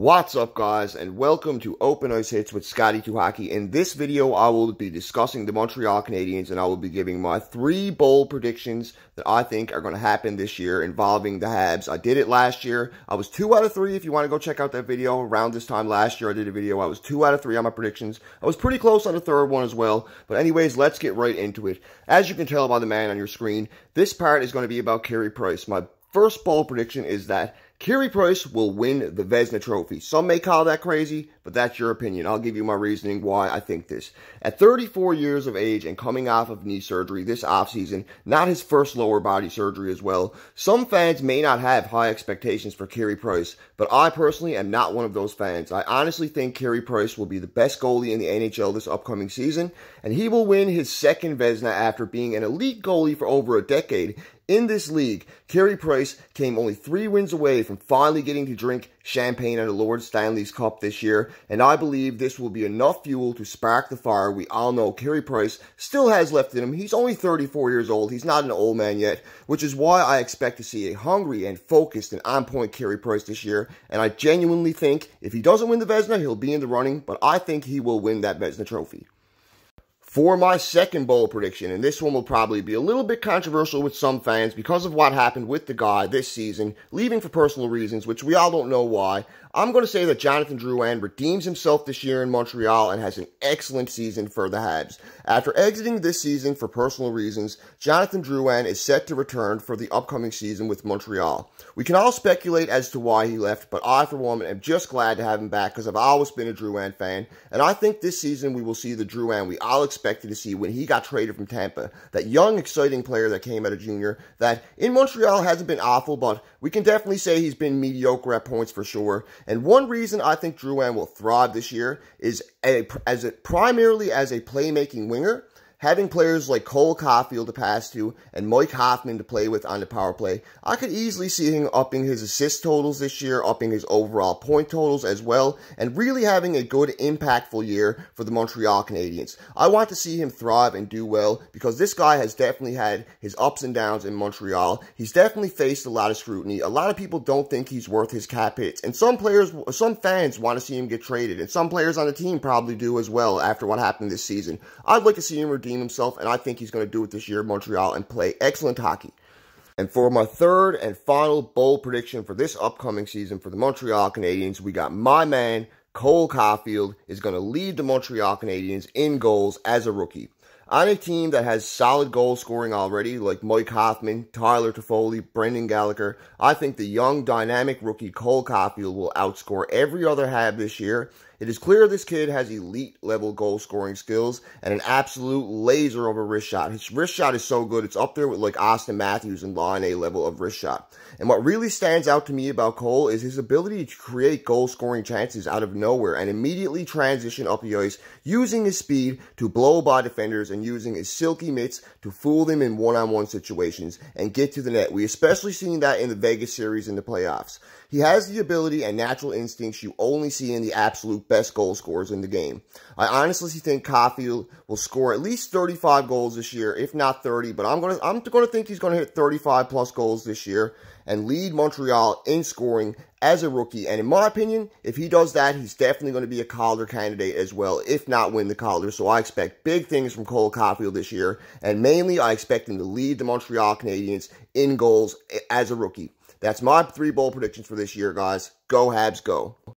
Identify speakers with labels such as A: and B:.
A: What's up guys and welcome to Open Ice Hits with Scotty 2 Hockey. In this video I will be discussing the Montreal Canadiens and I will be giving my three bold predictions that I think are going to happen this year involving the Habs. I did it last year. I was 2 out of 3 if you want to go check out that video. Around this time last year I did a video. I was 2 out of 3 on my predictions. I was pretty close on the third one as well. But anyways, let's get right into it. As you can tell by the man on your screen, this part is going to be about Carey Price. My first bold prediction is that Carey Price will win the Vezina Trophy. Some may call that crazy, but that's your opinion. I'll give you my reasoning why I think this. At 34 years of age and coming off of knee surgery this offseason, not his first lower body surgery as well, some fans may not have high expectations for Carey Price, but I personally am not one of those fans. I honestly think Carey Price will be the best goalie in the NHL this upcoming season, and he will win his second Vezina after being an elite goalie for over a decade in this league, Carey Price came only three wins away from finally getting to drink champagne at the Lord Stanley's Cup this year, and I believe this will be enough fuel to spark the fire. We all know Carey Price still has left in him. He's only 34 years old. He's not an old man yet, which is why I expect to see a hungry and focused and on-point Carey Price this year, and I genuinely think if he doesn't win the Vezina, he'll be in the running, but I think he will win that Vezina trophy for my second bowl prediction, and this one will probably be a little bit controversial with some fans because of what happened with the guy this season, leaving for personal reasons, which we all don't know why. I'm going to say that Jonathan Drouin redeems himself this year in Montreal and has an excellent season for the Habs. After exiting this season for personal reasons, Jonathan Drouin is set to return for the upcoming season with Montreal. We can all speculate as to why he left, but I, for one, am just glad to have him back because I've always been a Drouin fan, and I think this season we will see the Drouin we all expected to see when he got traded from Tampa. That young, exciting player that came out of junior that in Montreal hasn't been awful, but we can definitely say he's been mediocre at points for sure. And one reason I think Drouin will thrive this year is a, as a, primarily as a playmaking winger having players like Cole Caufield to pass to and Mike Hoffman to play with on the power play, I could easily see him upping his assist totals this year, upping his overall point totals as well, and really having a good, impactful year for the Montreal Canadiens. I want to see him thrive and do well because this guy has definitely had his ups and downs in Montreal. He's definitely faced a lot of scrutiny. A lot of people don't think he's worth his cap hits, and some players, some fans want to see him get traded, and some players on the team probably do as well after what happened this season. I'd like to see him redeem redeem himself, and I think he's going to do it this year in Montreal and play excellent hockey. And for my third and final bold prediction for this upcoming season for the Montreal Canadiens, we got my man, Cole Caufield, is going to lead the Montreal Canadiens in goals as a rookie. On a team that has solid goal scoring already, like Mike Hoffman, Tyler Toffoli, Brendan Gallagher, I think the young, dynamic rookie Cole Caufield will outscore every other Hab this year it is clear this kid has elite level goal scoring skills and an absolute laser of a wrist shot. His wrist shot is so good, it's up there with like Auston Matthews and Laine level of wrist shot. And what really stands out to me about Cole is his ability to create goal scoring chances out of nowhere and immediately transition up the ice using his speed to blow by defenders and using his silky mitts to fool them in one-on-one -on -one situations and get to the net. We especially seen that in the Vegas series in the playoffs. He has the ability and natural instincts you only see in the absolute best goal scorers in the game. I honestly think Caufield will score at least 35 goals this year, if not 30, but I'm going to I'm to think he's going to hit 35 plus goals this year and lead Montreal in scoring as a rookie. And in my opinion, if he does that, he's definitely going to be a Calder candidate as well, if not win the Calder. So I expect big things from Cole Caufield this year. And mainly, I expect him to lead the Montreal Canadiens in goals as a rookie. That's my three bold predictions for this year, guys. Go Habs, go.